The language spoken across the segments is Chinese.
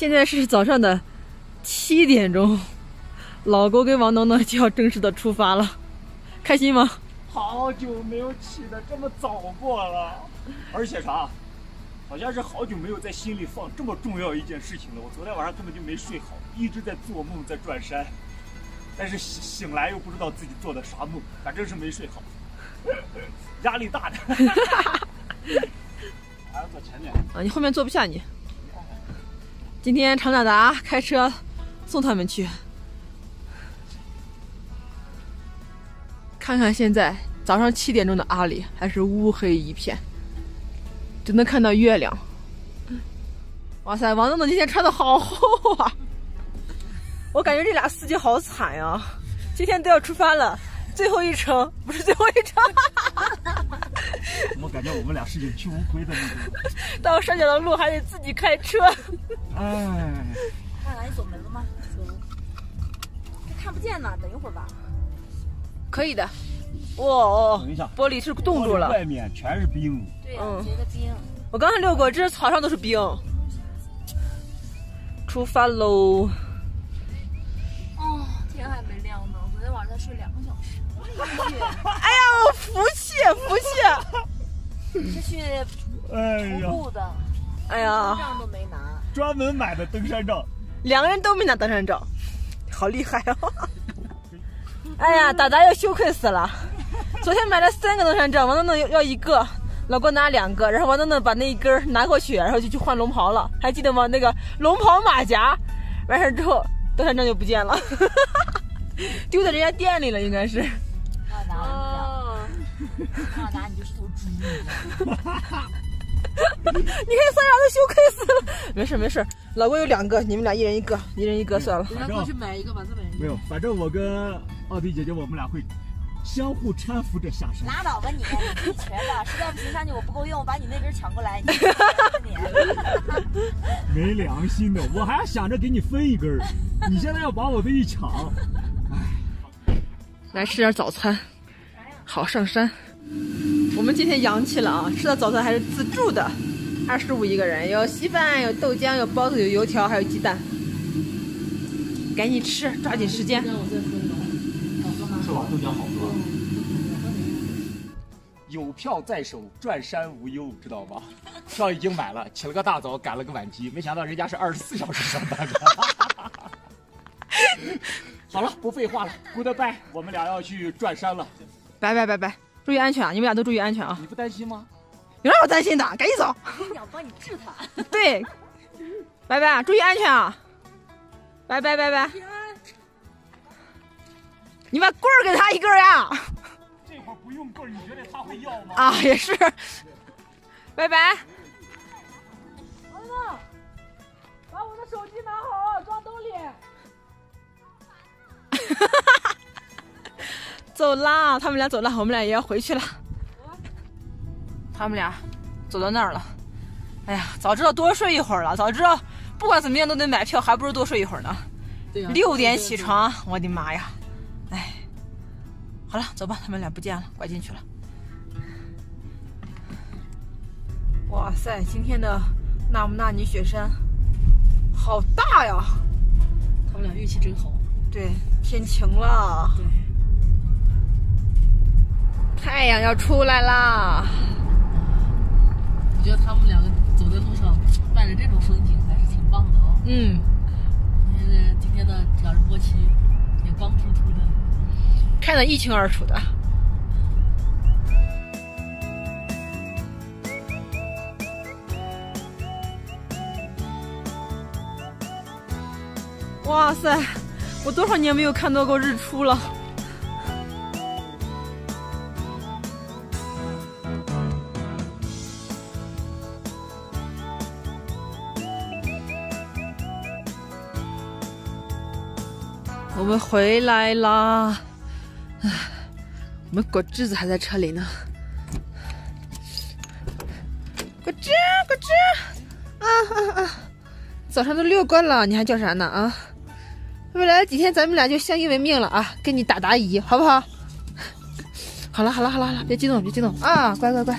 现在是早上的七点钟，老郭跟王能能就要正式的出发了，开心吗？好久没有起的这么早过了，而且啥，好像是好久没有在心里放这么重要一件事情了。我昨天晚上根本就没睡好，一直在做梦，在转山，但是醒醒来又不知道自己做的啥梦，反正是没睡好，压力大的。还要坐前面啊，你后面坐不下你。今天常大达开车送他们去，看看现在早上七点钟的阿里还是乌黑一片，只能看到月亮。哇塞，王东东今天穿的好厚啊！我感觉这俩司机好惨呀，今天都要出发了，最后一程不是最后一程，我感觉我们俩是有去无回的那种。到山脚的路还得自己开车。哎，看来你锁门了吗？锁。这看不见呢，等一会儿吧。可以的。哇哦等一下，玻璃是冻住了。外面全是冰。对结的冰。我刚才溜过，这草上都是冰。出发喽！哦，天还没亮呢，昨天晚上才睡两个小时。哎呀，我服气服气！是去徒步的，哎呀，证都没拿。专门买的登山杖。两个人都没拿登山杖，好厉害哦！哎呀，达达要羞愧死了。昨天买了三个登山杖，王东东要要一个，老郭拿两个，然后王东东把那一根拿过去，然后就去换龙袍了，还记得吗？那个龙袍马甲，完事儿之后登山杖就不见了，丢在人家店里了，应该是。让我拿，哦，让我拿你就是头猪。你看三傻都羞愧死了。没事没事，老公有两个，你们俩一人一个，一人一个算了。反正去买一个吧，再买一没有，反正我跟奥迪姐姐我们俩会相互搀扶着下山。拉倒吧你，你瘸了，实在不行上去我不够用，我把你那根抢过来，你你。没良心的，我还想着给你分一根儿，你现在要把我的一抢。来吃点早餐，好上山。我们今天洋气了啊！吃的早餐还是自助的，二十五一个人，有稀饭，有豆浆，有包子，有油条，还有鸡蛋。赶紧吃，抓紧时间。是吧？豆浆好喝。有票在手，转山无忧，知道吧？票已经买了，起了个大早，赶了个晚机，没想到人家是二十四小时上班的。好了，不废话了，Goodbye，我们俩要去转山了，拜拜拜拜，注意安全啊！你们俩都注意安全啊！你不担心吗？有啥好担心的？赶紧走。我帮你治他。对，拜拜，注意安全啊！拜拜拜拜。你把棍儿给他一根呀！这会儿不用棍儿，你觉得他会要吗？啊，也是。拜拜。把我的手机拿好，装兜里。走啦，他们俩走了，我们俩也要回去了。他们俩走到那儿了。哎呀，早知道多睡一会儿了，早知道不管怎么样都得买票，还不如多睡一会儿呢。六点起床，我的妈呀！哎，好了，走吧，他们俩不见了，拐进去了。哇塞，今天的纳木纳尼雪山好大呀！他们俩运气真好。对，天晴了，对，太阳要出来啦！我觉得他们两个走在路上，伴着这种风景还是挺棒的哦。嗯，现在今天的两只国旗也光秃秃的。看得一清二楚的。哇塞，我多少年没有看到过日出了。我们回来啦！唉，我们果汁子还在车里呢。果汁，果汁，啊啊啊！早上都遛过了，你还叫啥呢啊？未来几天咱们俩就相依为命了啊！跟你打打姨，好不好？好了好了好了好了，别激动别激动啊！乖乖乖，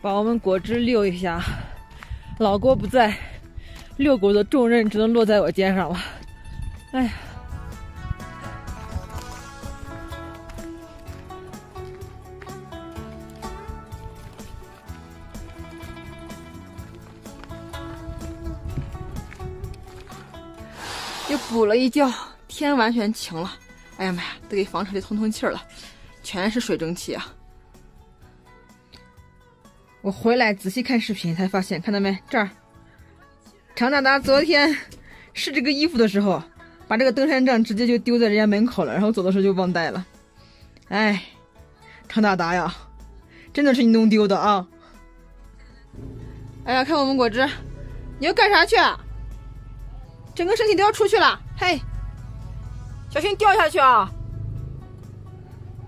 把我们果汁遛一下。老郭不在，遛狗的重任只能落在我肩上了。哎呀！又补了一觉，天完全晴了。哎呀妈呀，都给房车里通通气儿了，全是水蒸气啊！我回来仔细看视频，才发现，看到没？这儿，常大达昨天试这个衣服的时候，把这个登山杖直接就丢在人家门口了，然后走的时候就忘带了。哎，常大达呀，真的是你弄丢的啊！哎呀，看我们果汁，你要干啥去？整个身体都要出去了，嘿，小心掉下去啊！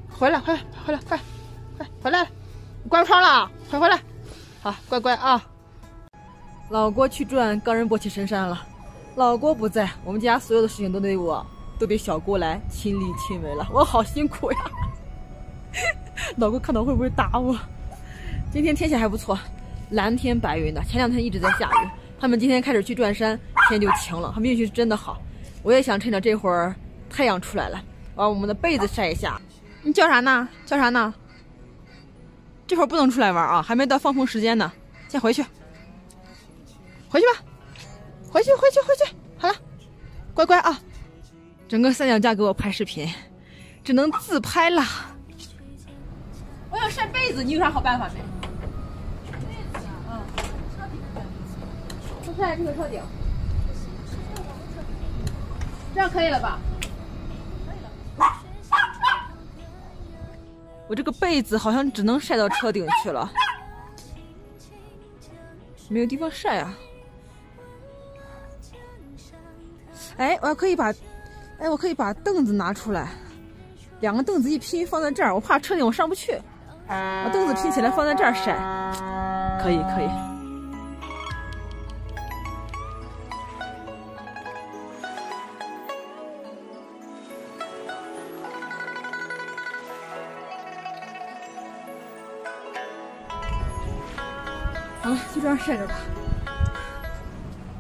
回来，回来，回来，快，快回来，关窗了，快回来，好，乖乖啊！老郭去转冈仁波齐神山了，老郭不在，我们家所有的事情都得我，都得小郭来亲力亲为了，我好辛苦呀！老郭看到会不会打我？今天天气还不错，蓝天白云的，前两天一直在下雨。他们今天开始去转山，天就晴了。他们运气是真的好。我也想趁着这会儿太阳出来了，把我们的被子晒一下。你叫啥呢？叫啥呢？这会儿不能出来玩啊，还没到放风时间呢。先回去，回去吧，回去，回去，回去。好了，乖乖啊。整个三脚架给我拍视频，只能自拍了。我要晒被子，你有啥好办法没？晒这个车顶，这样可以了吧？我这个被子好像只能晒到车顶去了，没有地方晒啊！哎，我可以把，哎，我可以把凳子拿出来，两个凳子一拼放在这儿，我怕车顶我上不去，把凳子拼起来放在这儿晒，可以，可以。好了，就这样晒着吧。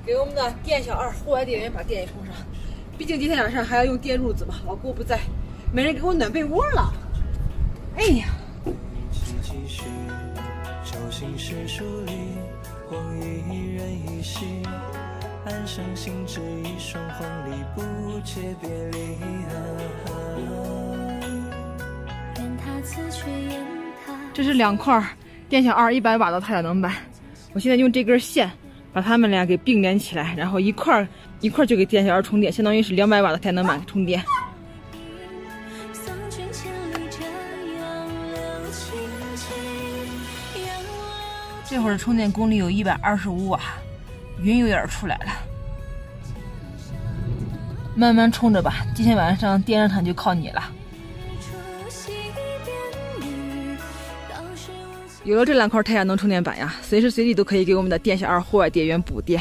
给我们的店小二户外电源把电也充上，毕竟今天晚上还要用电褥子嘛。老郭不在，没人给我暖被窝了。哎呀！这是两块店小二一百瓦的太阳能板。我现在用这根线把它们俩给并联起来，然后一块儿一块儿就给电小二充电，相当于是两百瓦的太阳能板充电。这会儿充电功率有一百二十五瓦，云有点出来了，慢慢充着吧。今天晚上电热毯就靠你了。有了这两块太阳能充电板呀，随时随地都可以给我们的店小二户外电源补电。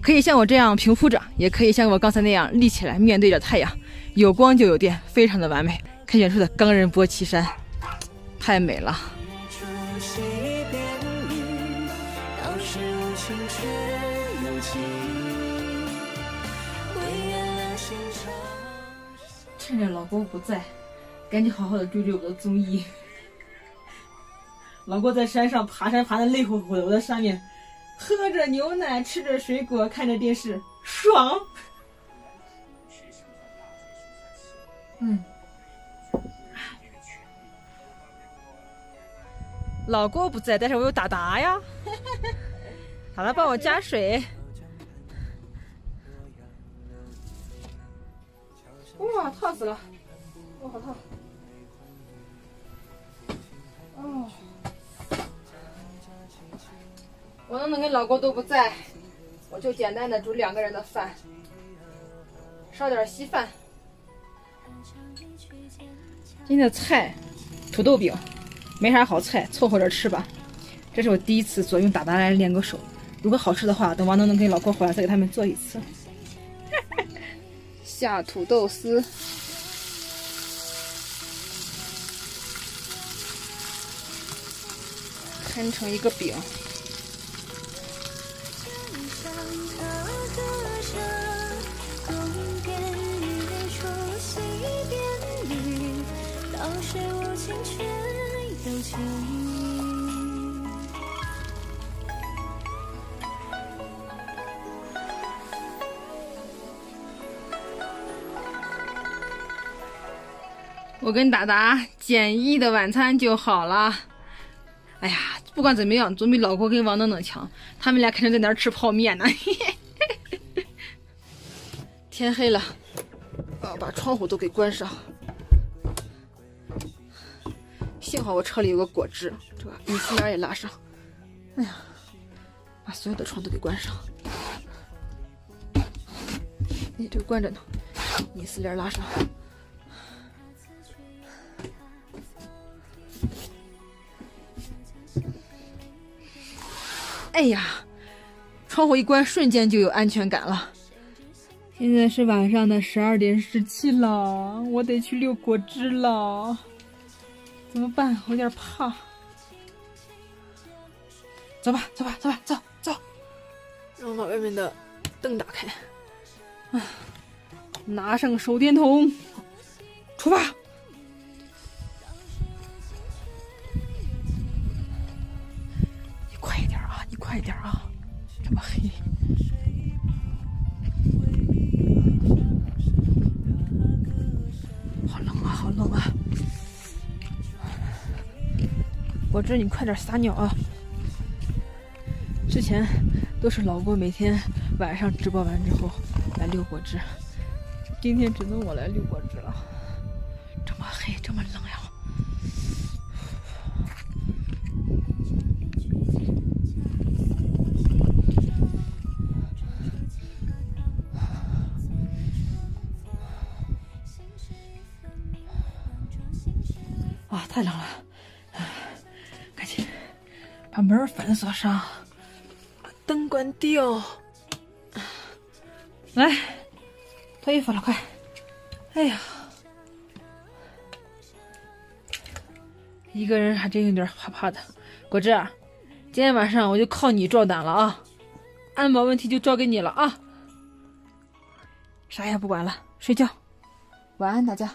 可以像我这样平铺着，也可以像我刚才那样立起来面对着太阳，有光就有电，非常的完美。看远处的冈仁波齐山，太美了。趁着老公不在，赶紧好好的追追我的综艺。老郭在山上爬山爬的累乎乎的，我在上面喝着牛奶，吃着水果，看着电视，爽。嗯。老郭不在，但是我有达达呀。好了，帮我加水。哇，烫死了！哇，好烫。哦。我能能跟老公都不在，我就简单的煮两个人的饭，烧点稀饭。今天的菜，土豆饼，没啥好菜，凑合着吃吧。这是我第一次做，用达达来练个手。如果好吃的话，等王能能跟老郭回来再给他们做一次。下土豆丝，摊成一个饼。无情却有情。我跟达达简易的晚餐就好了。哎呀，不管怎么样，总比老郭跟王能能强。他们俩肯定在那儿吃泡面呢。天黑了，啊，把窗户都给关上。幸好我车里有个果汁，这个隐私帘也拉上。哎呀，把所有的窗都给关上。哎，这个关着呢，隐私帘拉上。哎呀，窗户一关，瞬间就有安全感了。现在是晚上的十二点十七了，我得去遛果汁了。怎么办？我有点怕。走吧，走吧，走吧，走走。让我把外面的灯打开。啊，拿上手电筒，出发。你快一点啊！你快一点啊！这么黑。果汁，你快点撒尿啊！之前都是老郭每天晚上直播完之后来遛果汁，今天只能我来遛果汁了。这么黑，这么冷呀！啊，太冷了！把门反锁上，把灯关掉。来，脱衣服了，快！哎呀，一个人还真有点怕怕的。果汁，今天晚上我就靠你壮胆了啊！安保问题就交给你了啊！啥也不管了，睡觉。晚安，大家。